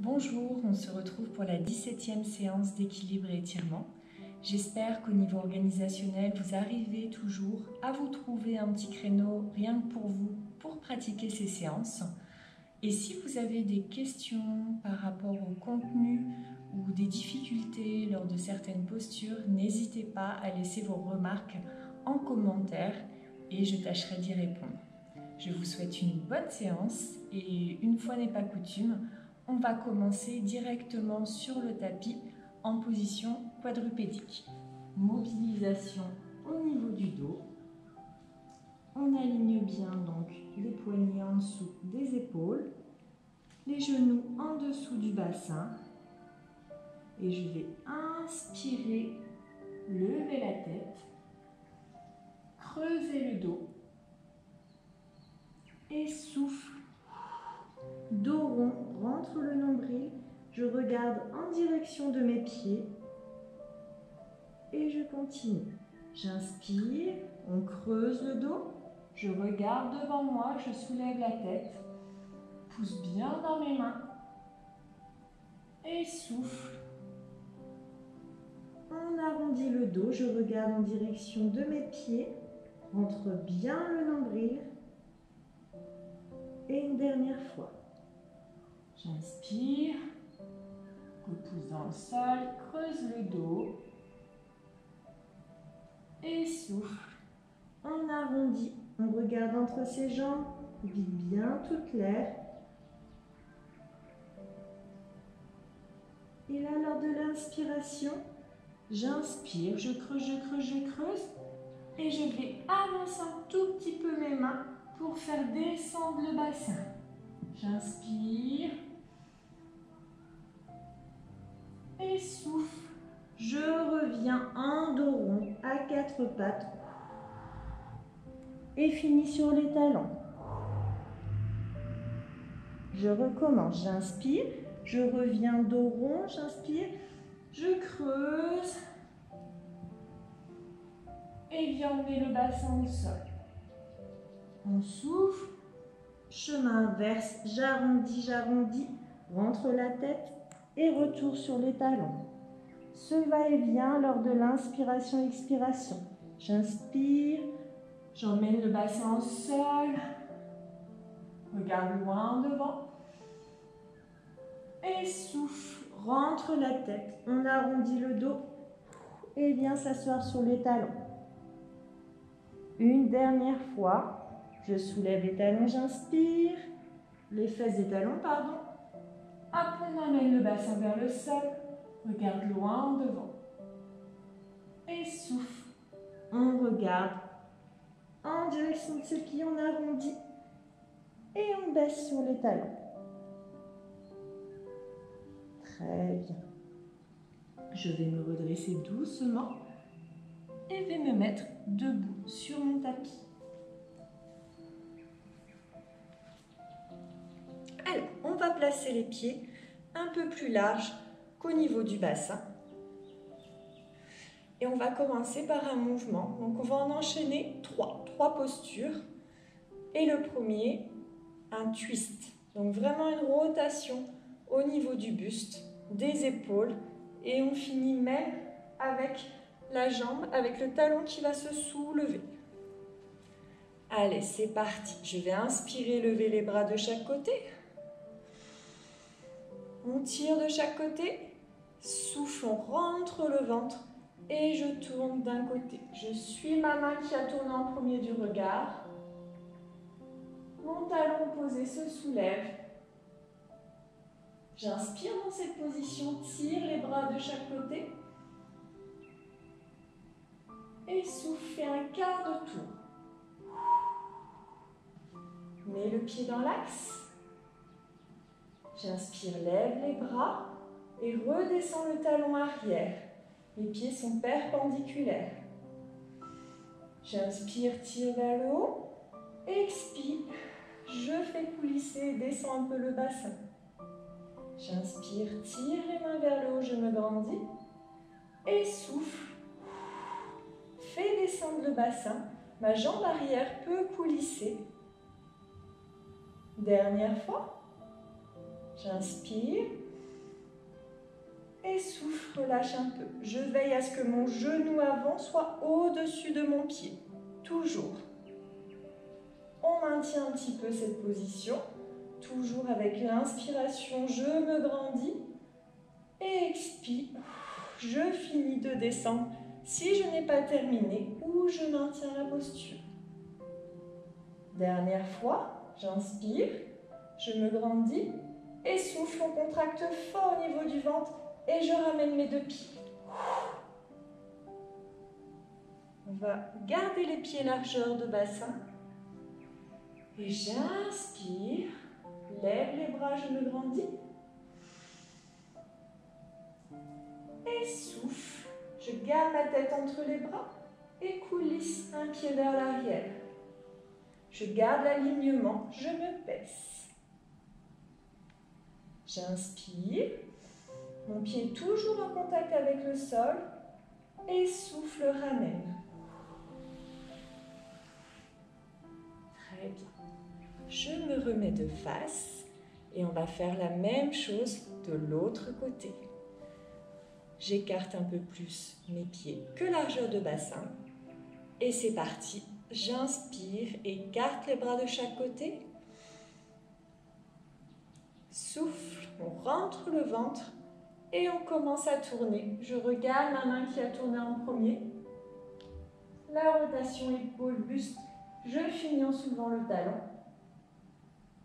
Bonjour, on se retrouve pour la 17e séance d'équilibre et étirement. J'espère qu'au niveau organisationnel, vous arrivez toujours à vous trouver un petit créneau rien que pour vous pour pratiquer ces séances. Et si vous avez des questions par rapport au contenu ou des difficultés lors de certaines postures, n'hésitez pas à laisser vos remarques en commentaire et je tâcherai d'y répondre. Je vous souhaite une bonne séance et une fois n'est pas coutume, on va commencer directement sur le tapis en position quadrupédique. Mobilisation au niveau du dos. On aligne bien donc les poignets en dessous des épaules, les genoux en dessous du bassin. Et je vais inspirer, lever la tête, creuser le dos et souffle dos rond, rentre le nombril, je regarde en direction de mes pieds. Et je continue. J'inspire, on creuse le dos, je regarde devant moi, je soulève la tête, pousse bien dans mes mains. Et souffle. On arrondit le dos, je regarde en direction de mes pieds, rentre bien le nombril. Et une dernière fois. J'inspire, repousse dans le sol, creuse le dos et souffle. On arrondit, on regarde entre ses jambes, vide bien toute l'air. Et là, lors de l'inspiration, j'inspire, je creuse, je creuse, je creuse. Et je vais avancer un tout petit peu mes mains pour faire descendre le bassin. J'inspire. Et souffle. Je reviens en dos rond à quatre pattes. Et finis sur les talons. Je recommence. J'inspire. Je reviens dos rond. J'inspire. Je creuse. Et viens emmener le bassin au sol. On souffle. Chemin inverse, j'arrondis, j'arrondis, rentre la tête et retour sur les talons. Ce va-et-vient lors de l'inspiration-expiration. J'inspire, j'emmène le bassin au sol, regarde loin devant et souffle, rentre la tête, on arrondit le dos et vient s'asseoir sur les talons. Une dernière fois, je soulève les talons, j'inspire. Les fesses des talons, pardon. On amène le bassin vers le sol. Regarde loin en devant. Et souffle. On regarde en direction de ce qui on arrondit. Et on baisse sur les talons. Très bien. Je vais me redresser doucement et vais me mettre debout sur mon tapis. On va placer les pieds un peu plus larges qu'au niveau du bassin. Et on va commencer par un mouvement. Donc on va en enchaîner trois, trois postures. Et le premier, un twist. Donc vraiment une rotation au niveau du buste, des épaules. Et on finit même avec la jambe, avec le talon qui va se soulever. Allez, c'est parti. Je vais inspirer, lever les bras de chaque côté. On tire de chaque côté. Souffle, on rentre le ventre. Et je tourne d'un côté. Je suis ma main qui a tourné en premier du regard. Mon talon posé se soulève. J'inspire dans cette position, tire les bras de chaque côté. Et souffle, un quart de tour. Mets le pied dans l'axe. J'inspire, lève les bras et redescends le talon arrière. Les pieds sont perpendiculaires. J'inspire, tire vers le haut. Expire, je fais coulisser descends un peu le bassin. J'inspire, tire les mains vers le haut, je me grandis. Et souffle. Fais descendre le bassin. Ma jambe arrière peut coulisser. Dernière fois. J'inspire. Et souffle, relâche un peu. Je veille à ce que mon genou avant soit au-dessus de mon pied. Toujours. On maintient un petit peu cette position. Toujours avec l'inspiration, je me grandis. Et expire, je finis de descendre si je n'ai pas terminé ou je maintiens la posture. Dernière fois, j'inspire, je me grandis et souffle, on contracte fort au niveau du ventre et je ramène mes deux pieds. On va garder les pieds largeur de bassin. Et j'inspire, lève les bras, je me grandis. Et souffle, je garde ma tête entre les bras et coulisse un pied vers l'arrière. Je garde l'alignement, je me baisse. J'inspire, mon pied toujours en contact avec le sol et souffle, ramène. Très bien. Je me remets de face et on va faire la même chose de l'autre côté. J'écarte un peu plus mes pieds que largeur de bassin. Et c'est parti. J'inspire, écarte les bras de chaque côté. Souffle, on rentre le ventre et on commence à tourner. Je regarde ma main qui a tourné en premier. La rotation épaule-buste. Je finis en soulevant le talon.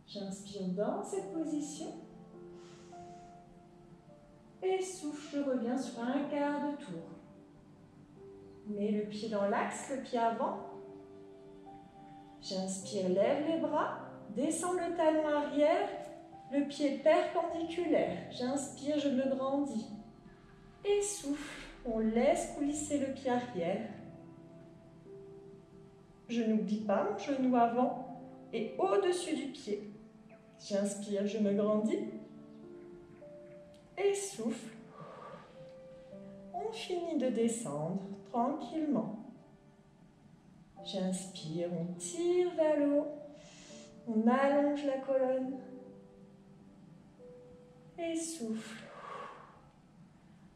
J'inspire dans cette position. Et souffle, je reviens sur un quart de tour. Mets le pied dans l'axe, le pied avant. J'inspire, lève les bras, descends le talon arrière, le pied perpendiculaire. J'inspire, je me grandis. Et souffle, on laisse coulisser le pied arrière. Je n'oublie pas mon genou avant et au-dessus du pied. J'inspire, je me grandis. Et souffle. On finit de descendre tranquillement. J'inspire, on tire vers le haut. On allonge la colonne. Et souffle.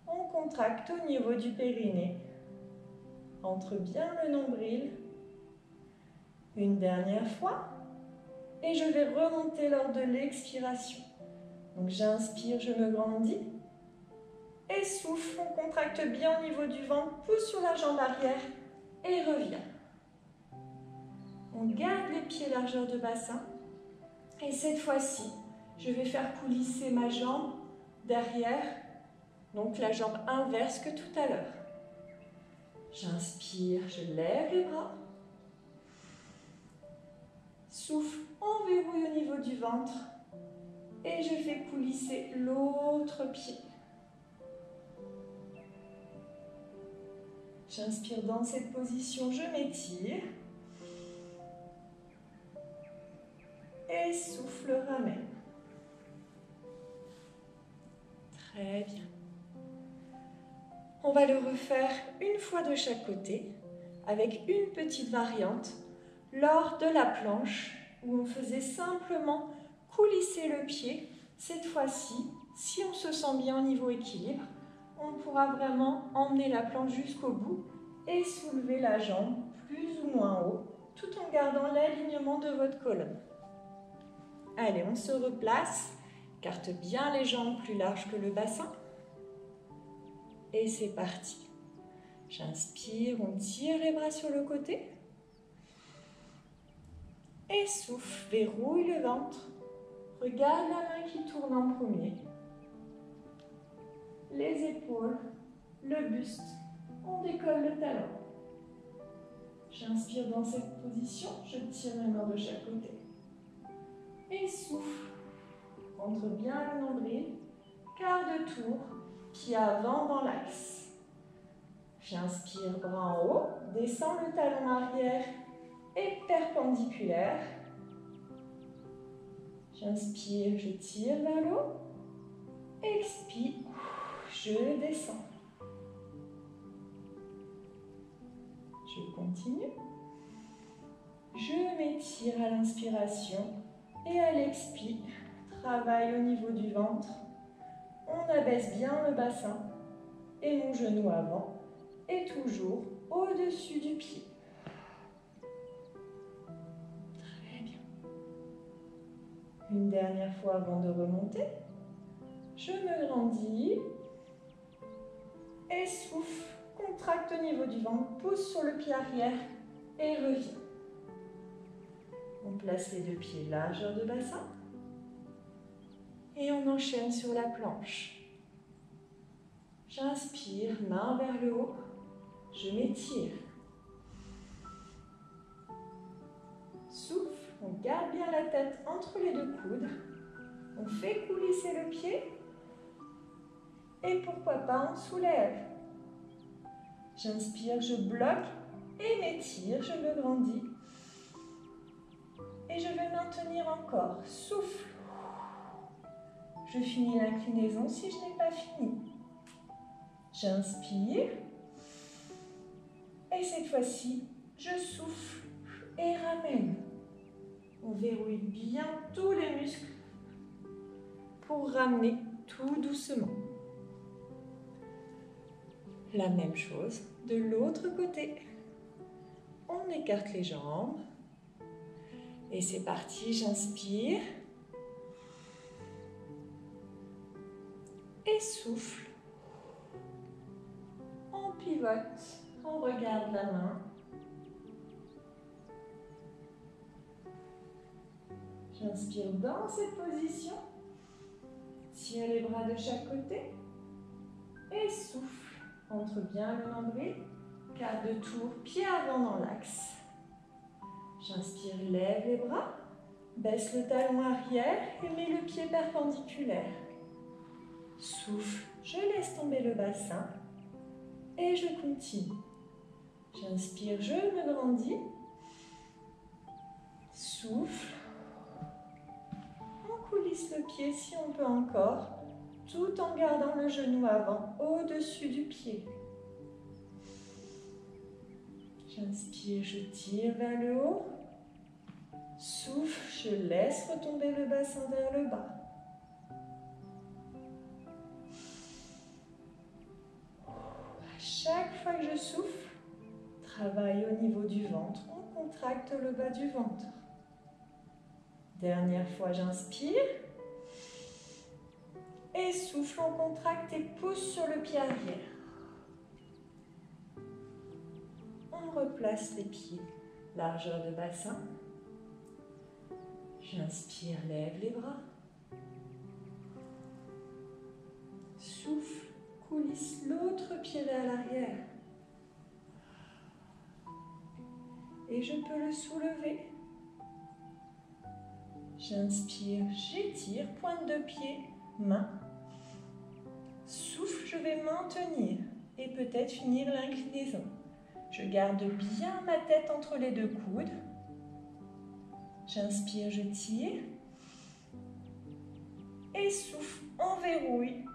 On contracte au niveau du périnée. Entre bien le nombril. Une dernière fois. Et je vais remonter lors de l'expiration. Donc j'inspire, je me grandis. Et souffle, on contracte bien au niveau du ventre, pousse sur la jambe arrière et revient. On garde les pieds largeur de bassin. Et cette fois-ci, je vais faire coulisser ma jambe derrière, donc la jambe inverse que tout à l'heure. J'inspire, je lève les bras. Souffle, on verrouille au niveau du ventre. Et je fais coulisser l'autre pied. J'inspire dans cette position, je m'étire. Va le refaire une fois de chaque côté avec une petite variante lors de la planche où on faisait simplement coulisser le pied. Cette fois-ci, si on se sent bien au niveau équilibre, on pourra vraiment emmener la planche jusqu'au bout et soulever la jambe plus ou moins haut tout en gardant l'alignement de votre colonne. Allez, on se replace. Carte bien les jambes plus larges que le bassin. Et c'est parti. J'inspire, on tire les bras sur le côté. Et souffle, verrouille le ventre. Regarde la main qui tourne en premier. Les épaules, le buste. On décolle le talon. J'inspire dans cette position, je tire mes mains de chaque côté. Et souffle. Entre bien le nombril. Quart de tour. Pied avant dans l'axe. J'inspire bras en haut. Descends le talon arrière et perpendiculaire. J'inspire, je tire vers le haut. Expire, je descends. Je continue. Je m'étire à l'inspiration et à l'expire. Travaille au niveau du ventre. On abaisse bien le bassin et mon genou avant est toujours au-dessus du pied. Très bien. Une dernière fois avant de remonter. Je me grandis. Et souffle. Contracte au niveau du ventre. Pousse sur le pied arrière et reviens. On place les deux pieds largeur de bassin. Et on enchaîne sur la planche. J'inspire, main vers le haut. Je m'étire. Souffle, on garde bien la tête entre les deux coudes. On fait coulisser le pied. Et pourquoi pas, on soulève. J'inspire, je bloque et m'étire, je me grandis. Et je vais maintenir encore. Souffle. Finis l'inclinaison si je n'ai pas fini. J'inspire. Et cette fois-ci, je souffle et ramène. On verrouille bien tous les muscles pour ramener tout doucement. La même chose de l'autre côté. On écarte les jambes. Et c'est parti, j'inspire. Et souffle. On pivote, on regarde la main. J'inspire dans cette position. Tire les bras de chaque côté. Et souffle. Entre bien le nombril. Quart de tour, pied avant dans l'axe. J'inspire, lève les bras. Baisse le talon arrière et mets le pied perpendiculaire. Souffle, je laisse tomber le bassin et je continue. J'inspire, je me grandis. Souffle. On coulisse le pied si on peut encore, tout en gardant le genou avant au-dessus du pied. J'inspire, je tire vers le haut. Souffle, je laisse retomber le bassin vers le bas. Chaque fois que je souffle, travaille au niveau du ventre. On contracte le bas du ventre. Dernière fois, j'inspire. Et souffle, on contracte et pousse sur le pied arrière. On replace les pieds, largeur de bassin. J'inspire, lève les bras. Souffle, coulisse l'autre pied vers l'arrière. Et je peux le soulever. J'inspire, j'étire, pointe de pied, main. Souffle, je vais maintenir et peut-être finir l'inclinaison. Je garde bien ma tête entre les deux coudes. J'inspire, je tire. Et souffle, on verrouille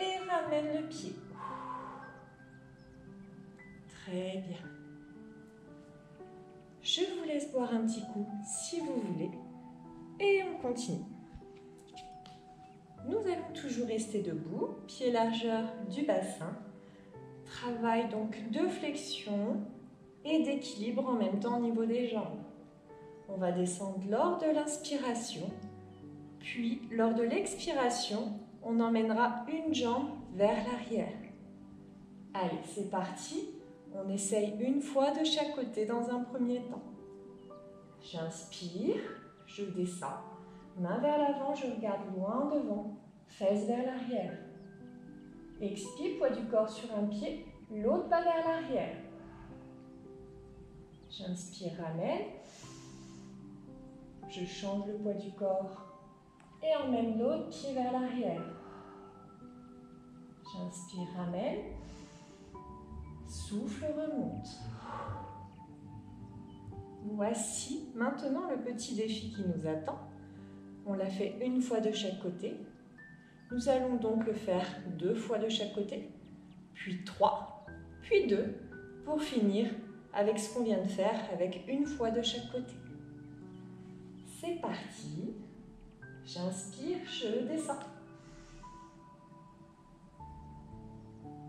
et ramène le pied. Très bien. Je vous laisse boire un petit coup si vous voulez. Et on continue. Nous allons toujours rester debout, pied largeur du bassin. Travail donc de flexion et d'équilibre en même temps au niveau des jambes. On va descendre lors de l'inspiration, puis lors de l'expiration, on emmènera une jambe vers l'arrière. Allez, c'est parti. On essaye une fois de chaque côté dans un premier temps. J'inspire, je descends. Main vers l'avant, je regarde loin devant. Fesse vers l'arrière. Expire, poids du corps sur un pied, l'autre va vers l'arrière. J'inspire, ramène. Je change le poids du corps et emmène l'autre pied vers l'arrière. J'inspire, ramène. Souffle, remonte. Voici maintenant le petit défi qui nous attend. On l'a fait une fois de chaque côté. Nous allons donc le faire deux fois de chaque côté, puis trois, puis deux, pour finir avec ce qu'on vient de faire avec une fois de chaque côté. C'est parti. J'inspire, je descends.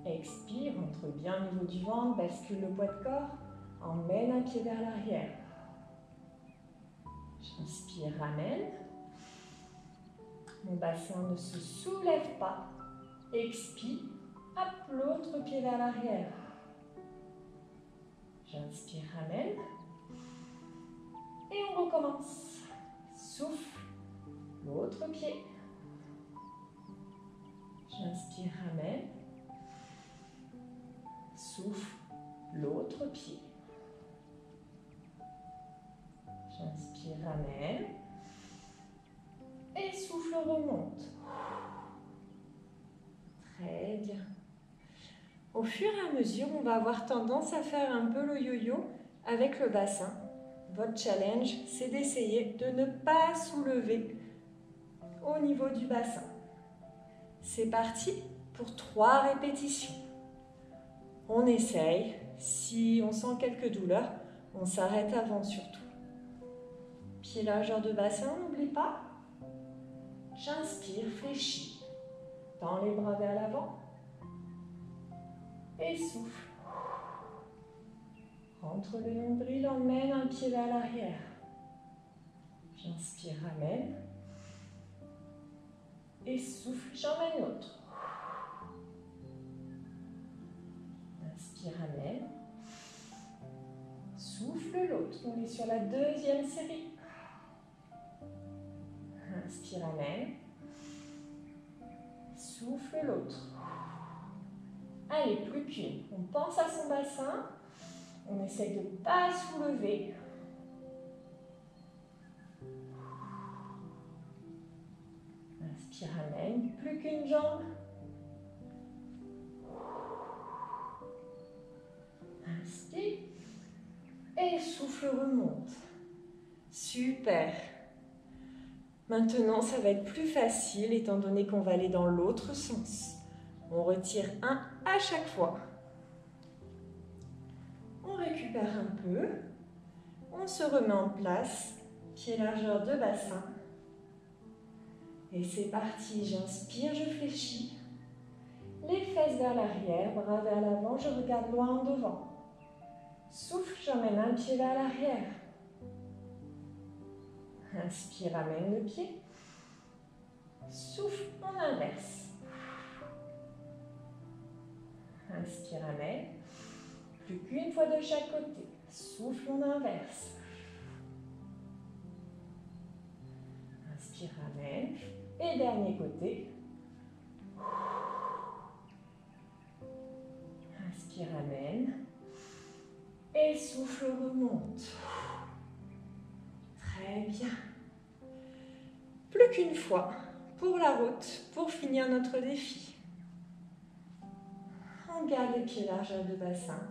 Expire, entre bien au niveau du ventre, bascule le poids de corps, emmène un pied vers l'arrière. J'inspire, ramène. Mon bassin ne se soulève pas. Expire, hop, l'autre pied vers l'arrière. J'inspire, ramène. Et on recommence. Souffle, l'autre pied. J'inspire, ramène. Souffle, l'autre pied. J'inspire, ramène. Et souffle, remonte. Très bien. Au fur et à mesure, on va avoir tendance à faire un peu le yo-yo avec le bassin. Votre challenge, c'est d'essayer de ne pas soulever au niveau du bassin. C'est parti pour trois répétitions. On essaye. Si on sent quelques douleurs, on s'arrête avant surtout. Pied largeur de bassin, n'oublie pas. J'inspire, fléchis. Tends les bras vers l'avant. Et souffle. Entre le nombril, emmène un pied vers l'arrière. J'inspire, ramène. Et souffle, j'emmène l'autre. Inspire, ramène. Souffle l'autre. On est sur la deuxième série. Inspire, ramène. Souffle l'autre. Allez, plus qu'une. On pense à son bassin. On essaye de ne pas soulever. Inspire, ramène. Plus qu'une jambe. Inspire. Et souffle remonte. Super. Maintenant, ça va être plus facile étant donné qu'on va aller dans l'autre sens. On retire un à chaque fois. On récupère un peu. On se remet en place. Pied largeur de bassin. Et c'est parti. J'inspire, je fléchis. Les fesses vers l'arrière, bras vers l'avant, je regarde loin en devant. Souffle, j'emmène un pied vers l'arrière. Inspire, amène le pied. Souffle, on inverse. Inspire, amène. Plus qu'une fois de chaque côté. Souffle, on inverse. Inspire, amène. Et dernier côté. Inspire, amène. Et souffle, remonte. Très bien. Plus qu'une fois pour la route, pour finir notre défi. On garde les pieds largeur de bassin.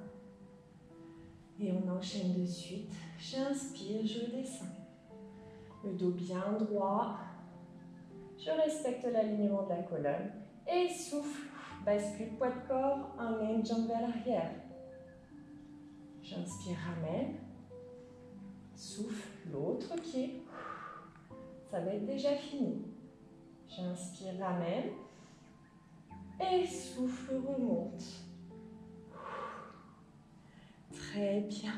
Et on enchaîne de suite. J'inspire, je descends. Le dos bien droit. Je respecte l'alignement de la colonne. Et souffle. Bascule poids de corps. Emmène jambe vers l'arrière. J'inspire, ramène. Souffle l'autre pied. Ça va être déjà fini. J'inspire, ramène. Et souffle, remonte. Très bien.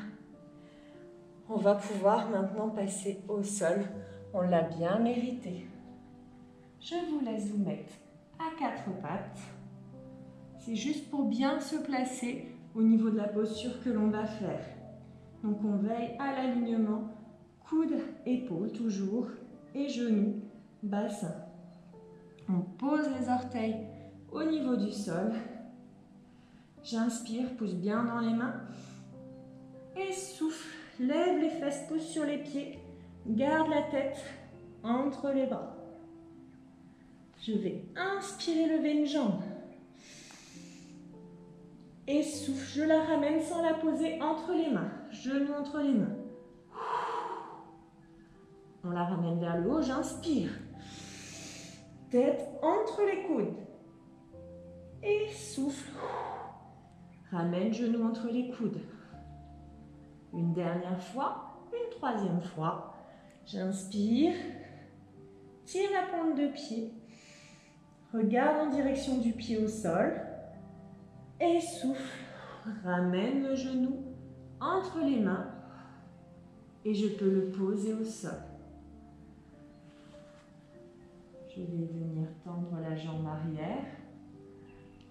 On va pouvoir maintenant passer au sol. On l'a bien mérité. Je vous laisse vous mettre à quatre pattes. C'est juste pour bien se placer au niveau de la posture que l'on va faire. Donc on veille à l'alignement coude, épaule toujours et genoux, bassin. On pose les orteils au niveau du sol. J'inspire, pousse bien dans les mains. Et souffle, lève les fesses, pousse sur les pieds. Garde la tête entre les bras. Je vais inspirer, lever une jambe. Et souffle, je la ramène sans la poser entre les mains. Genou entre les mains. On la ramène vers le haut, j'inspire. Tête entre les coudes. Et souffle. Ramène genou entre les coudes. Une dernière fois, une troisième fois. J'inspire. Tire la pointe de pied. Regarde en direction du pied au sol. Et souffle. Ramène le genou entre les mains et je peux le poser au sol. Je vais venir tendre la jambe arrière,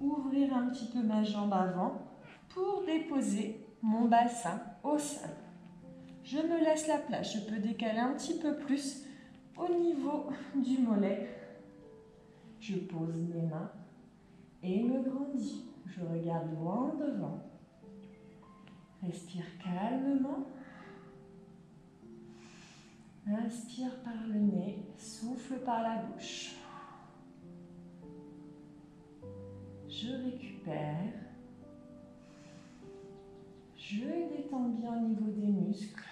ouvrir un petit peu ma jambe avant pour déposer mon bassin au sol. Je me laisse la place, je peux décaler un petit peu plus au niveau du mollet. Je pose mes mains et me grandis. Je regarde loin devant. Respire calmement. Inspire par le nez, souffle par la bouche. Je récupère. Je détends bien au niveau des muscles.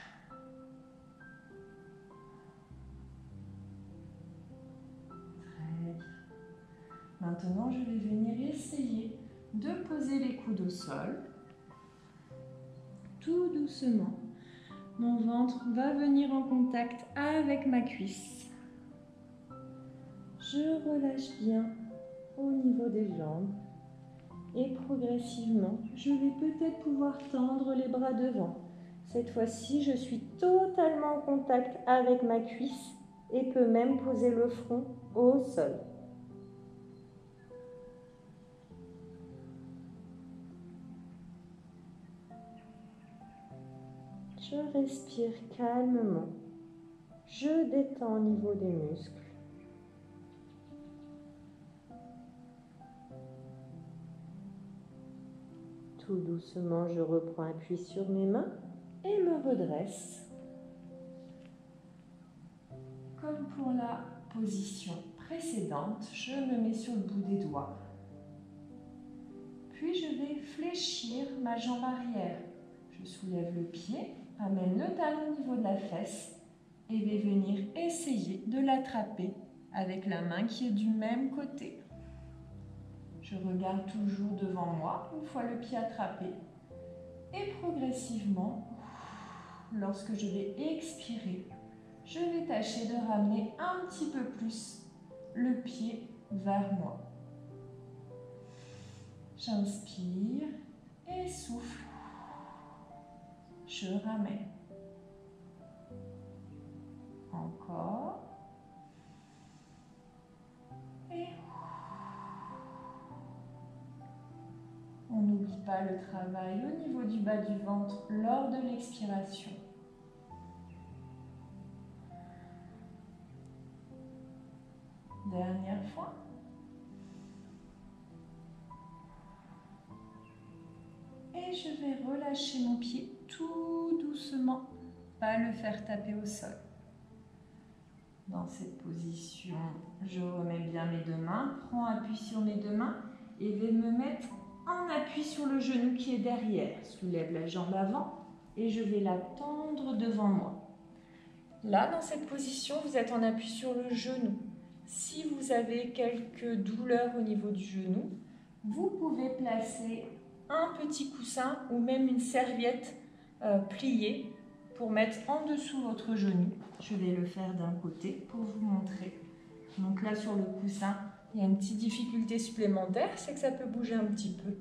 Maintenant, je vais venir essayer de poser les coudes au sol. Tout doucement mon ventre va venir en contact avec ma cuisse. Je relâche bien au niveau des jambes et progressivement, je vais peut-être pouvoir tendre les bras devant. Cette fois-ci, je suis totalement en contact avec ma cuisse et peux même poser le front au sol. Je respire calmement. Je détends au niveau des muscles. Tout doucement, je reprends appui sur mes mains et me redresse. Comme pour la position précédente, je me mets sur le bout des doigts. Puis je vais fléchir ma jambe arrière. Je soulève le pied Amène le talon au niveau de la fesse et vais venir essayer de l'attraper avec la main qui est du même côté. Je regarde toujours devant moi, une fois le pied attrapé. Et progressivement, lorsque je vais expirer, je vais tâcher de ramener un petit peu plus le pied vers moi. J'inspire et souffle je ramène. Encore. Et on n'oublie pas le travail au niveau du bas du ventre lors de l'expiration. Dernière fois. Et je vais relâcher mon pied doucement, pas le faire taper au sol. Dans cette position, je remets bien mes deux mains, prends appui sur mes deux mains et vais me mettre en appui sur le genou qui est derrière. Soulève la jambe avant et je vais la tendre devant moi. Là, dans cette position, vous êtes en appui sur le genou. Si vous avez quelques douleurs au niveau du genou, vous pouvez placer un petit coussin ou même une serviette euh, pliée pour mettre en dessous votre genou. Je vais le faire d'un côté pour vous montrer. Donc là sur le coussin, il y a une petite difficulté supplémentaire, c'est que ça peut bouger un petit peu.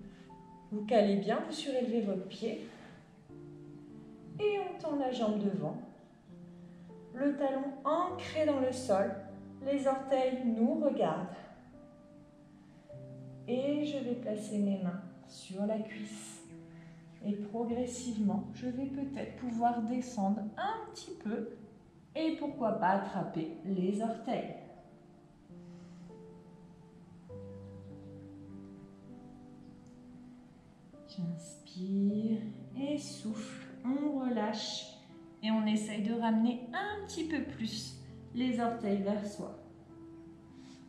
Vous calez bien, vous surélevez votre pied et on tend la jambe devant. Le talon ancré dans le sol, les orteils nous regardent. Et je vais placer mes mains sur la cuisse. Et progressivement, je vais peut-être pouvoir descendre un petit peu et pourquoi pas attraper les orteils. J'inspire et souffle, on relâche et on essaye de ramener un petit peu plus les orteils vers soi.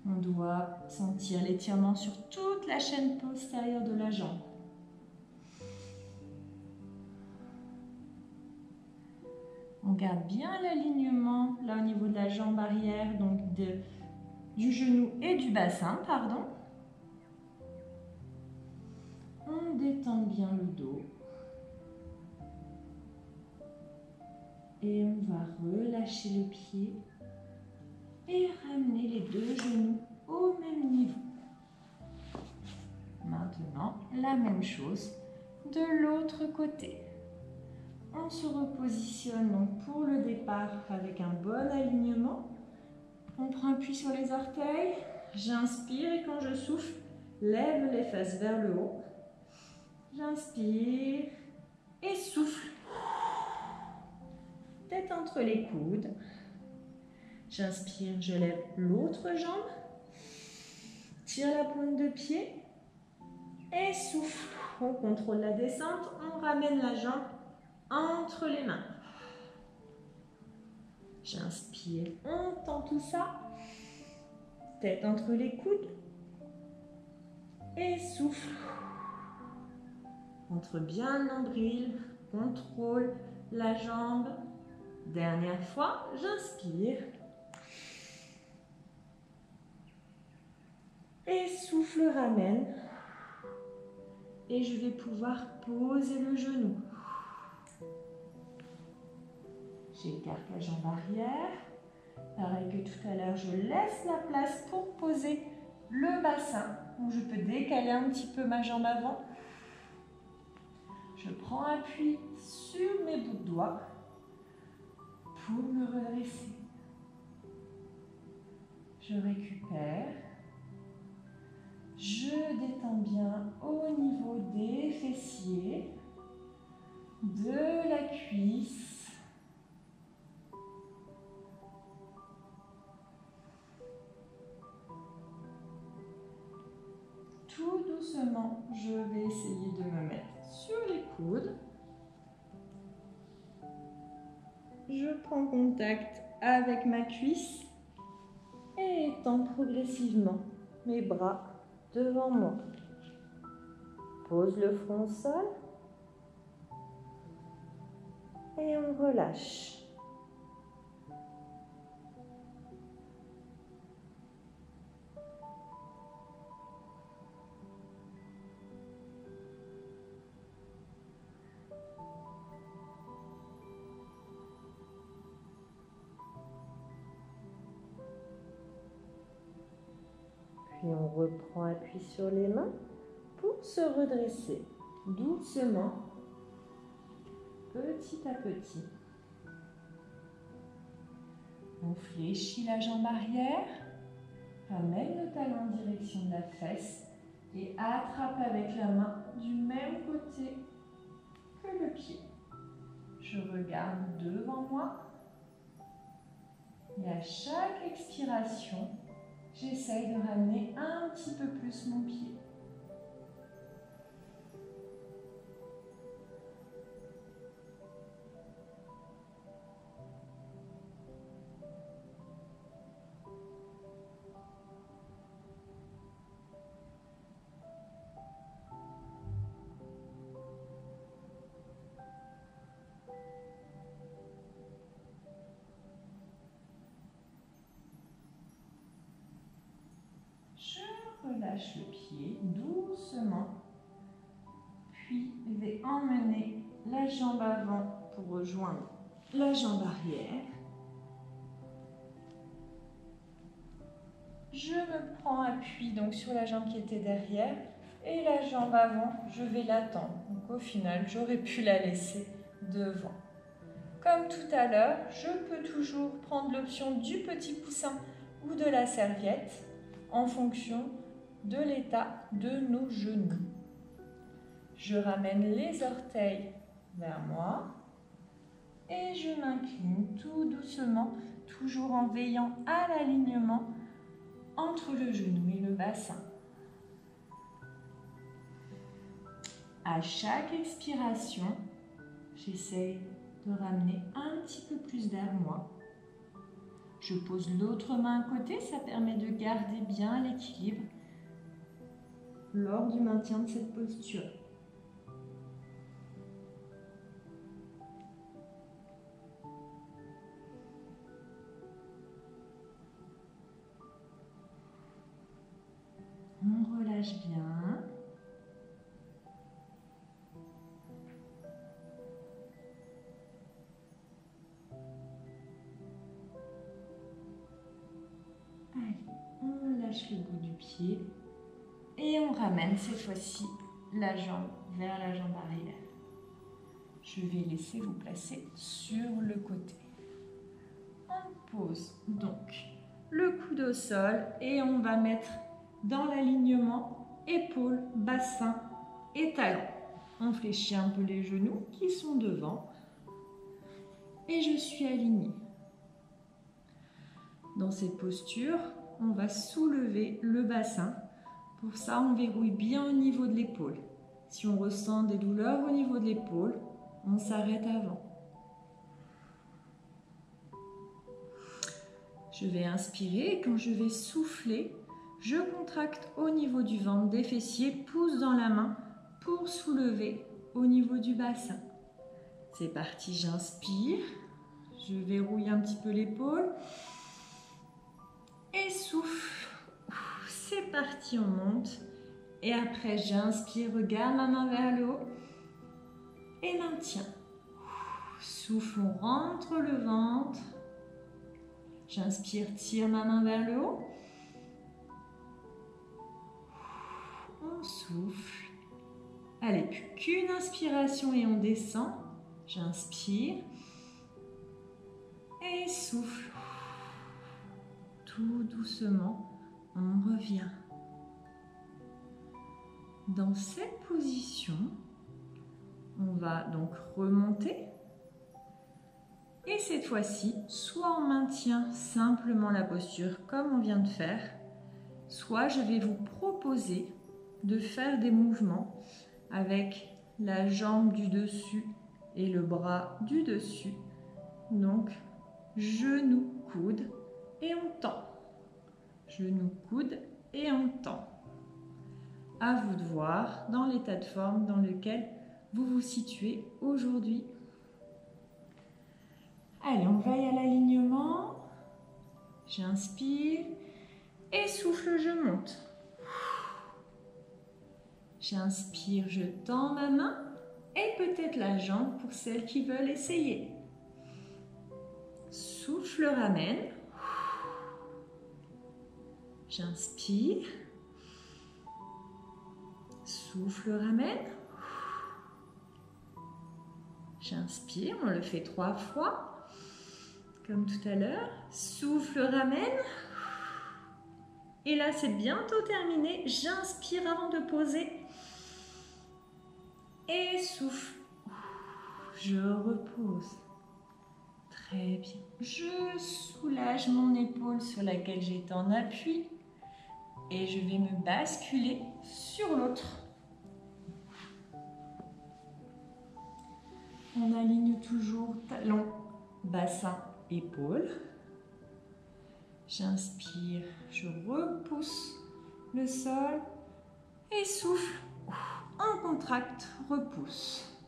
On doit sentir l'étirement sur toute la chaîne postérieure de la jambe. On garde bien l'alignement là au niveau de la jambe arrière, donc du genou et du bassin, pardon. On détend bien le dos. Et on va relâcher le pied et ramener les deux genoux au même niveau. Maintenant, la même chose de l'autre côté. On se repositionne donc pour le départ avec un bon alignement. On prend appui sur les orteils. J'inspire et quand je souffle, lève les fesses vers le haut. J'inspire et souffle. Tête entre les coudes. J'inspire, je lève l'autre jambe. Tire la pointe de pied. Et souffle. On contrôle la descente. On ramène la jambe entre les mains. J'inspire, on tend tout ça. Tête entre les coudes. Et souffle. Entre bien le nombril, contrôle la jambe. Dernière fois, j'inspire. Et souffle, ramène. Et je vais pouvoir poser le genou. J'écarte la jambe arrière. Pareil que tout à l'heure, je laisse la place pour poser le bassin. Donc je peux décaler un petit peu ma jambe avant. Je prends appui sur mes bouts de doigts pour me redresser. Je récupère. Je détends bien au niveau des fessiers, de la cuisse, je vais essayer de me mettre sur les coudes. Je prends contact avec ma cuisse et étends progressivement mes bras devant moi. Pose le front au sol et on relâche. Sur les mains pour se redresser doucement, petit à petit. On fléchit la jambe arrière, ramène le talon en direction de la fesse et attrape avec la main du même côté que le pied. Je regarde devant moi et à chaque expiration, j'essaye de ramener un petit peu plus mon pied. Le pied doucement. Puis je vais emmener la jambe avant pour rejoindre la jambe arrière. Je me prends appui donc sur la jambe qui était derrière et la jambe avant, je vais l'attendre. Donc au final, j'aurais pu la laisser devant. Comme tout à l'heure, je peux toujours prendre l'option du petit coussin ou de la serviette en fonction de l'état de nos genoux. Je ramène les orteils vers moi et je m'incline tout doucement, toujours en veillant à l'alignement entre le genou et le bassin. À chaque expiration, j'essaie de ramener un petit peu plus vers moi. Je pose l'autre main à côté, ça permet de garder bien l'équilibre lors du maintien de cette posture. On relâche. Cette fois-ci la jambe vers la jambe arrière. Je vais laisser vous placer sur le côté. On pose donc le coude au sol et on va mettre dans l'alignement épaule, bassin et talon. On fléchit un peu les genoux qui sont devant et je suis alignée. Dans cette posture, on va soulever le bassin. Pour ça, on verrouille bien au niveau de l'épaule. Si on ressent des douleurs au niveau de l'épaule, on s'arrête avant. Je vais inspirer et quand je vais souffler, je contracte au niveau du ventre des fessiers, pousse dans la main pour soulever au niveau du bassin. C'est parti, j'inspire. Je verrouille un petit peu l'épaule. Et souffle. C'est parti, on monte. Et après, j'inspire, regarde ma main vers le haut. Et maintien. Souffle, on rentre le ventre. J'inspire, tire ma main vers le haut. On souffle. Allez, plus qu'une inspiration et on descend. J'inspire. Et souffle. Tout doucement, on revient. Dans cette position, on va donc remonter. Et cette fois-ci, soit on maintient simplement la posture comme on vient de faire, soit je vais vous proposer de faire des mouvements avec la jambe du dessus et le bras du dessus. Donc, genou, coude et on tend. Genou, coude et on tend. À vous de voir dans l'état de forme dans lequel vous vous situez aujourd'hui. Allez, on y à l'alignement. J'inspire et souffle, je monte. J'inspire, je tends ma main et peut-être la jambe pour celles qui veulent essayer. Souffle, ramène. J'inspire. Souffle, ramène. J'inspire, on le fait trois fois, comme tout à l'heure. Souffle, ramène. Et là, c'est bientôt terminé. J'inspire avant de poser et souffle. Je repose. Très bien. Je soulage mon épaule sur laquelle j'étais en appui et je vais me basculer sur l'autre. On aligne toujours talon, bassin, épaule. J'inspire, je repousse le sol et souffle. On contracte, repousse.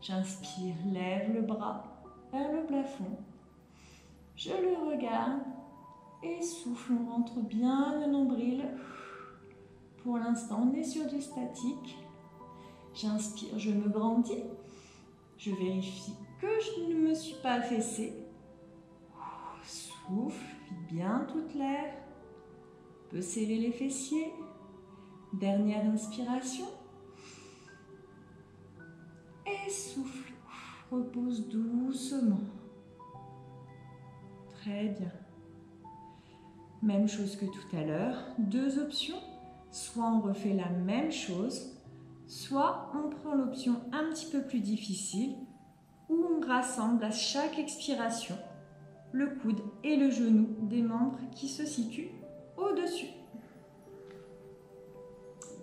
J'inspire, lève le bras vers le plafond. Je le regarde et souffle, on rentre bien le nombril. Pour l'instant, on est sur du statique. J'inspire, je me grandis. Je vérifie que je ne me suis pas affaissée. Souffle, vide bien toute l'air. Peut serrer les fessiers. Dernière inspiration et souffle. Repose doucement. Très bien. Même chose que tout à l'heure. Deux options. Soit on refait la même chose, soit on prend l'option un petit peu plus difficile où on rassemble à chaque expiration le coude et le genou des membres qui se situent au-dessus.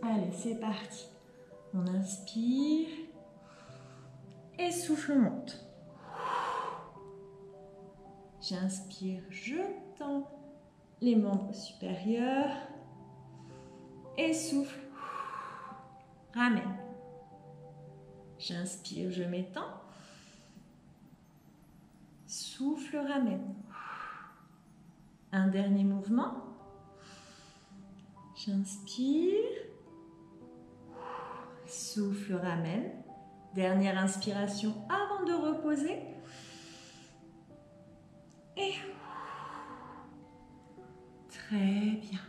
Allez, c'est parti. On inspire et souffle monte. J'inspire, je tends les membres supérieurs et souffle, ramène. J'inspire, je m'étends. Souffle, ramène. Un dernier mouvement. J'inspire. Souffle, ramène. Dernière inspiration avant de reposer. Et très bien.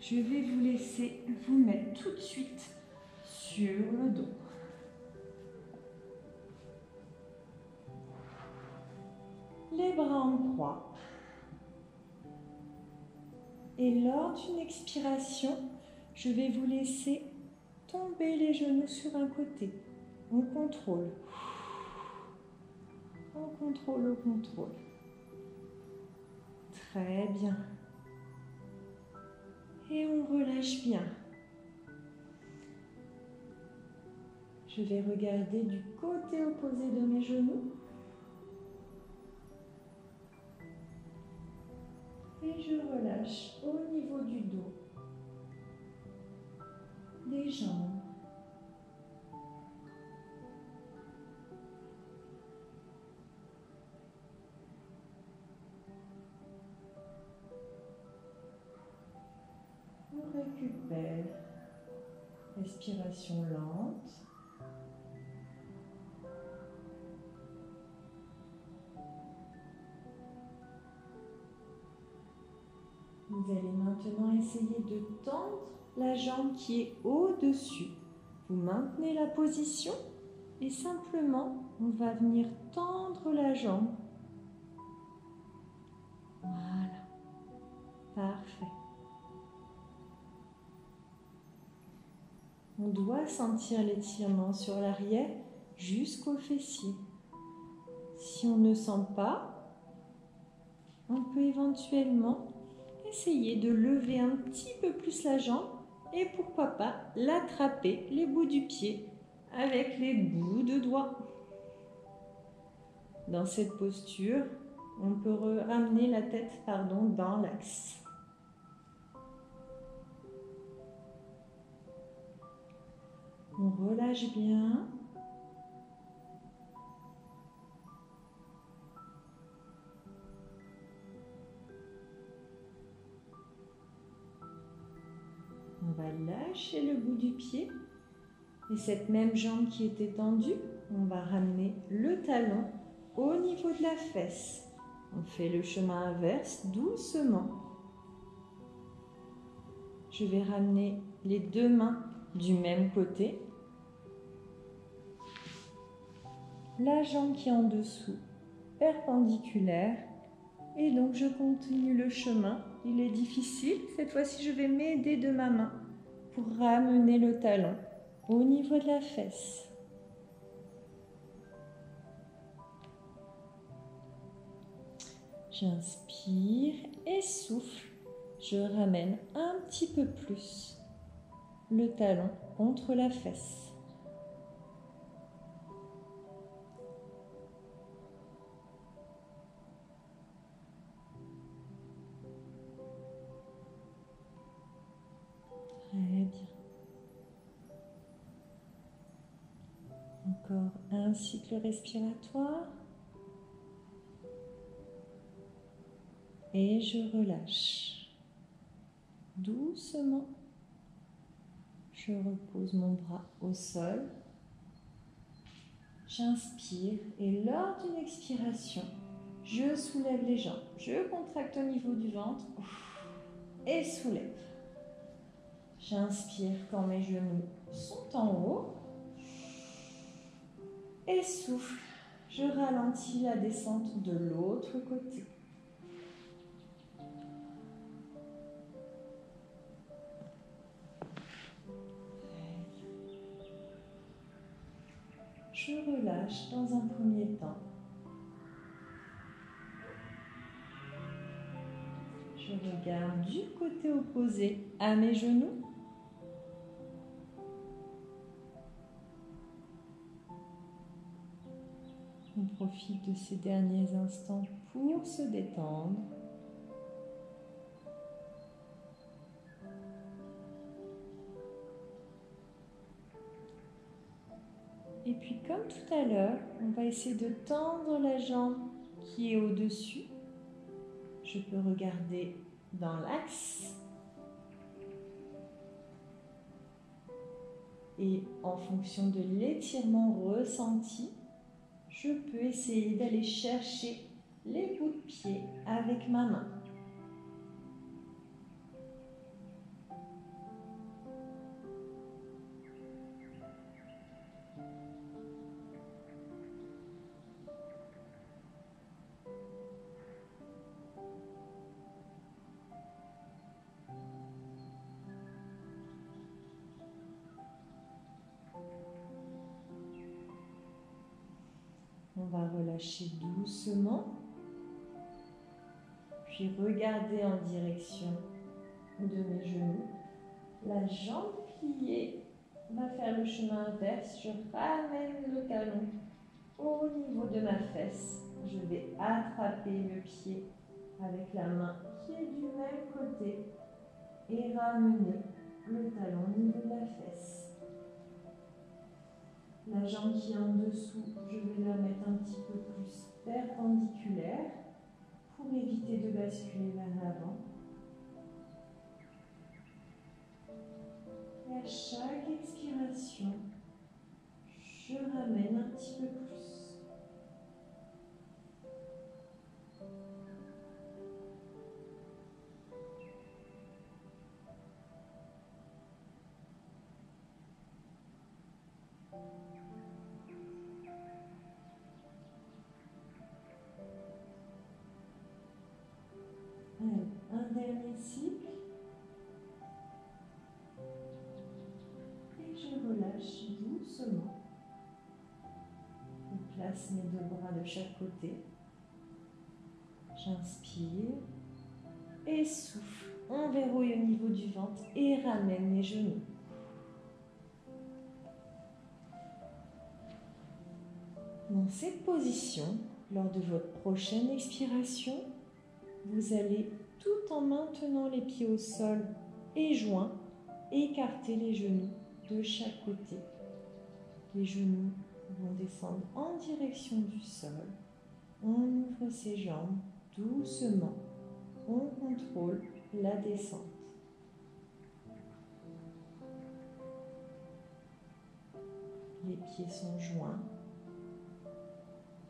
Je vais vous laisser vous mettre tout de suite sur le dos. Les bras en croix. Et lors d'une expiration, je vais vous laisser tomber les genoux sur un côté. On contrôle. On contrôle, on contrôle. Bien. Et on relâche bien. Je vais regarder du côté opposé de mes genoux. Et je relâche au niveau du dos, des jambes. Respiration lente. Vous allez maintenant essayer de tendre la jambe qui est au-dessus. Vous maintenez la position et simplement, on va venir tendre la jambe. Voilà. Parfait. On doit sentir l'étirement sur l'arrière jusqu'au fessier. Si on ne sent pas, on peut éventuellement Essayez de lever un petit peu plus la jambe et pourquoi pas l'attraper les bouts du pied avec les bouts de doigts. Dans cette posture, on peut ramener la tête pardon, dans l'axe. On relâche bien. On va lâcher le bout du pied. Et cette même jambe qui était tendue, on va ramener le talon au niveau de la fesse. On fait le chemin inverse doucement. Je vais ramener les deux mains du même côté. La jambe qui est en dessous, perpendiculaire. Et donc je continue le chemin. Il est difficile. Cette fois-ci, je vais m'aider de ma main pour ramener le talon au niveau de la fesse. J'inspire et souffle. Je ramène un petit peu plus le talon contre la fesse. Cycle respiratoire. Et je relâche. Doucement, je repose mon bras au sol. J'inspire et lors d'une expiration, je soulève les jambes. Je contracte au niveau du ventre et soulève. J'inspire quand mes genoux sont en haut. Et souffle. Je ralentis la descente de l'autre côté. Je relâche dans un premier temps. Je regarde du côté opposé à mes genoux. Profite de ces derniers instants pour se détendre. Et puis comme tout à l'heure, on va essayer de tendre la jambe qui est au-dessus. Je peux regarder dans l'axe. Et en fonction de l'étirement ressenti, je peux essayer d'aller chercher les bouts de pied avec ma main. Doucement. Puis regardez en direction de mes genoux. La jambe pliée va faire le chemin inverse. Je ramène le talon au niveau de ma fesse. Je vais attraper le pied avec la main qui est du même côté et ramener le talon au niveau de la fesse. La jambe qui est en dessous, je vais la mettre un petit peu plus perpendiculaire pour éviter de basculer vers l'avant. Et à chaque expiration, je ramène un petit peu plus. Chaque côté. J'inspire et souffle. On verrouille au niveau du ventre et ramène les genoux. Dans cette position, lors de votre prochaine expiration, vous allez, tout en maintenant les pieds au sol et joints, écarter les genoux de chaque côté. Les genoux vont descendre en direction du sol. On ouvre ses jambes doucement. On contrôle la descente. Les pieds sont joints.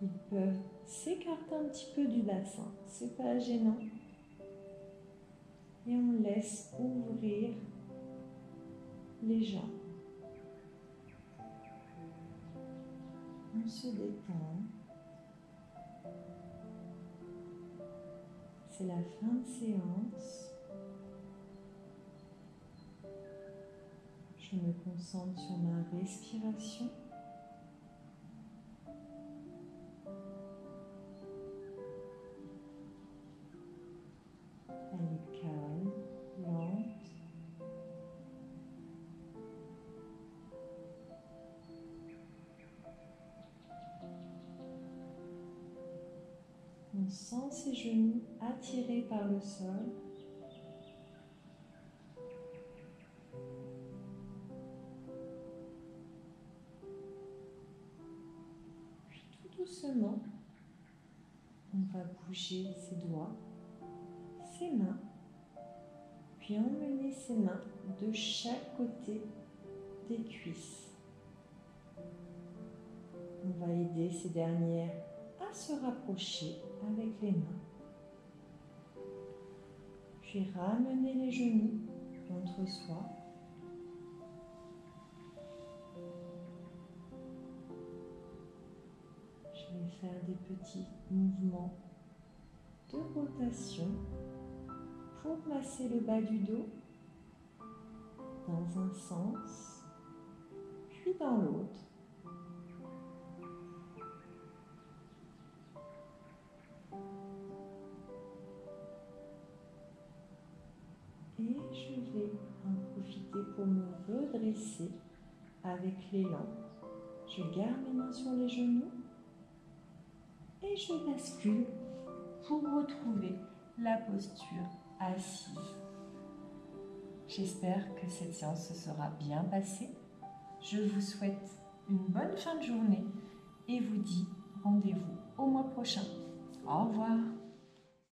Ils peuvent s'écarter un petit peu du bassin. C'est pas gênant. Et on laisse ouvrir les jambes. On se détend. C'est la fin de séance. Je me concentre sur ma respiration. Sent ses genoux attirés par le sol. Puis tout doucement, on va bouger ses doigts, ses mains, puis emmener ses mains de chaque côté des cuisses. On va aider ces dernières se rapprocher avec les mains. Puis ramener les genoux contre soi. Je vais faire des petits mouvements de rotation pour masser le bas du dos dans un sens, puis dans l'autre. Pour me redresser avec l'élan. Je garde mes mains sur les genoux et je bascule pour retrouver la posture assise. J'espère que cette séance se sera bien passée. Je vous souhaite une bonne fin de journée et vous dis rendez-vous au mois prochain. Au revoir.